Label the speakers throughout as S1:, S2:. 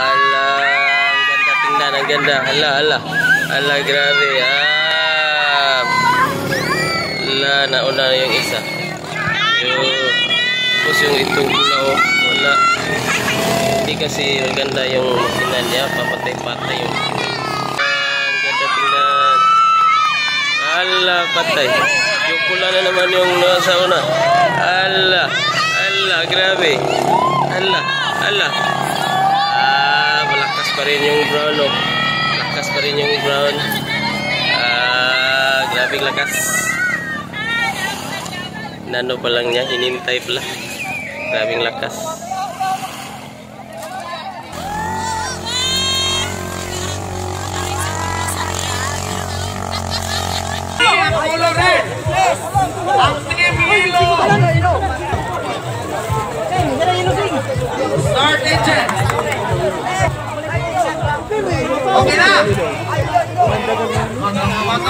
S1: Ala, ang ganda tingnan, ang ganda. Ala, ala. Ala, grabe. Ah. Ala, nauna na yung isa. Yung, tapos yung itong pula, oh. Wala. Hindi kasi maganda yung tingnan niya. Papatay-patay yung Ang ganda tingnan. Ala, patay. Yung pula na naman yung nasa una. Ala, ala, grabe. Ala, ala. Pa rin yung brown, oh. Malakas pa rin yung brown. Ah, grabing lakas. Nano pa lang niya, hinintay pala. Grabing lakas.
S2: Start engine. Okay na. Ano naman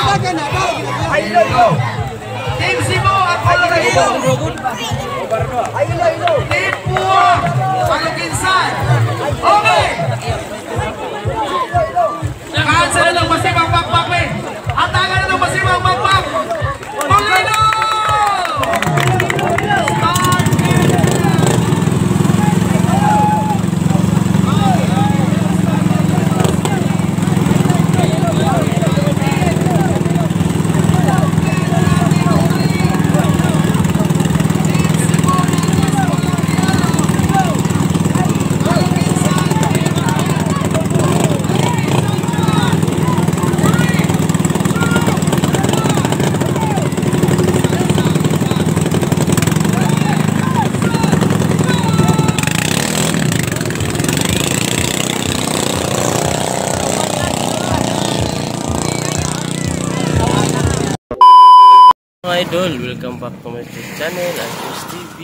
S1: idol, welcome back to my YouTube channel, Angus TV.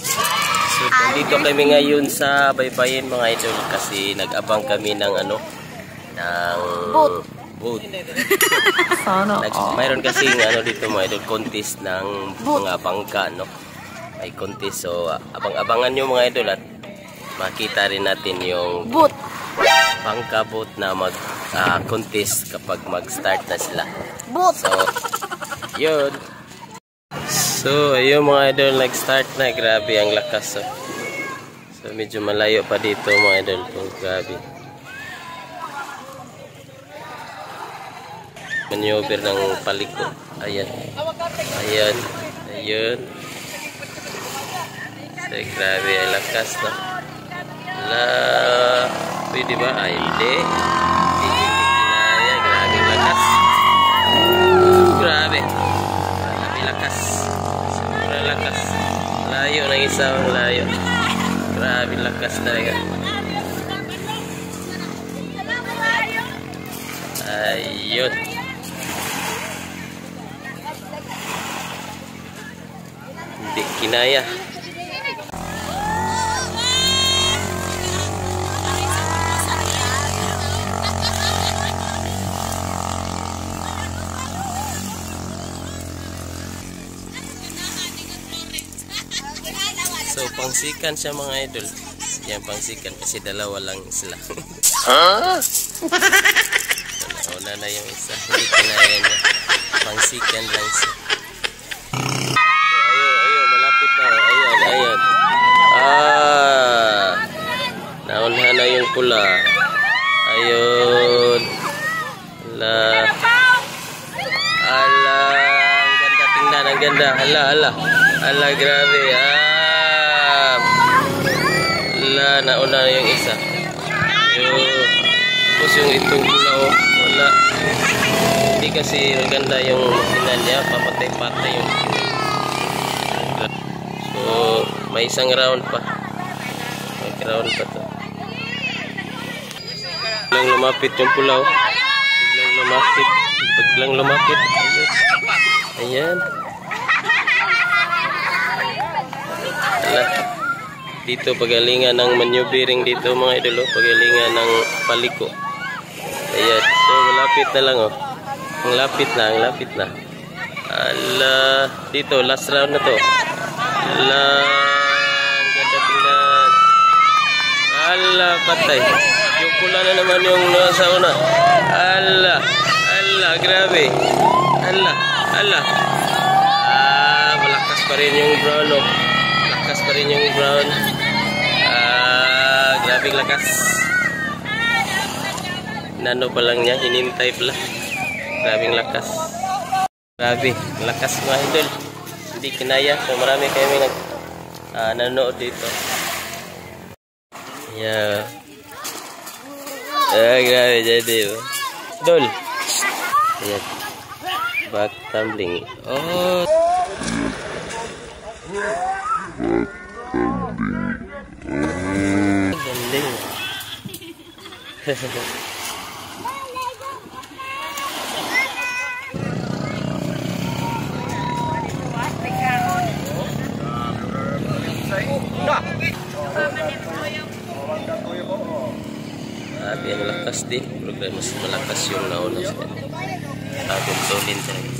S1: So, nandito kami ngayon sa Baybayin mga idol kasi nag-abang kami ng ano, ng
S3: Boat.
S1: boat.
S3: Sana
S1: Nag, mayroon kasi ano dito mga idol, contest ng mga bangka, no? May contest, so abang-abangan nyo mga idol at makita rin natin yung
S3: Boot.
S1: bangka boat na mag ah, contest kapag mag-start na sila.
S3: Boot.
S1: So, yun. So, ayun mga idol, nag-start na. Grabe ang lakas. Oh. So, medyo malayo pa dito mga idol. Oh, grabe. Maneuver ng paliko. Ayan. Ayan. Ayun. So, grabe ang lakas no. La, pwede ba? Ay, hindi. Hindi, hindi. Grabe ang lakas. Grabe. Grabe Layo ng isa. Layo. Grabe lakas talaga. Ayun. Hindi kinaya. So, pangsikan siya mga idol. Yan, pangsikan kasi dalawa lang sila. so, nauna na yung isa. Hindi kinaya niya. Pangsikan lang siya. Ayun, ayun, malapit na. Ayan, ayan. Ah, na yung pula. Ayun. Ala. Ala, ang ganda tingnan, ang ganda. Ala, ala. Ala, grabe. Ah. Ala, nauna na yung isa. Yung, tapos yung itong pula, oh. Wala. Hindi kasi maganda yung niya. Papatay-patay yung So, may isang round pa. May round pa to. Biglang lumapit yung pulaw. Biglang lumapit. Biglang lumapit. Ayan. Ayan dito pagalingan ng manubiring dito mga idolo. Pagalingan ng paliko. Ayan. So malapit na lang oh. Ang lapit na ang lapit na. Ala dito last round na to. Ala ang ganda tingnan. Ala patay. Yung pula na naman yung nasa una. Ala ala grabe. Ala ala. Ah malakas pa rin yung brown oh malakas pa rin yung ground. Ah, grabing lakas. Nano pa lang niya hinintay pala. Grabing lakas. Grabe lakas mga idol. Hindi kinaya. So marami kami nag ah, nanonood dito. Yeah. Ah, grabe jadi oh. dol ayan. Back tumbling. Oh. Yeah. buat kambing hmm. kambing Grabe ang lakas din. Grabe malakas yung nauna sa
S2: atin. Sabi.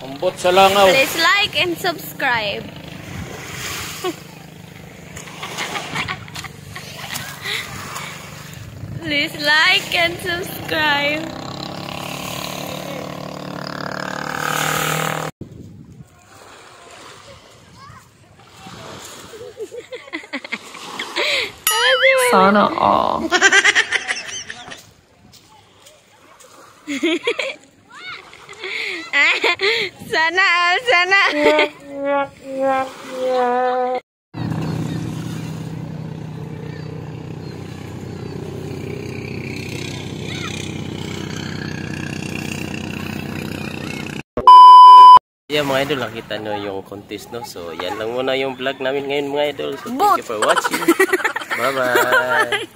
S2: Umbot sa langaw.
S3: Please like and subscribe. Please like and subscribe. Sana all. sana al, sana.
S1: Yeah mga idol, nakita nyo yung contest no. So yan lang muna yung vlog namin ngayon mga idol. So thank you for watching. Bye-bye.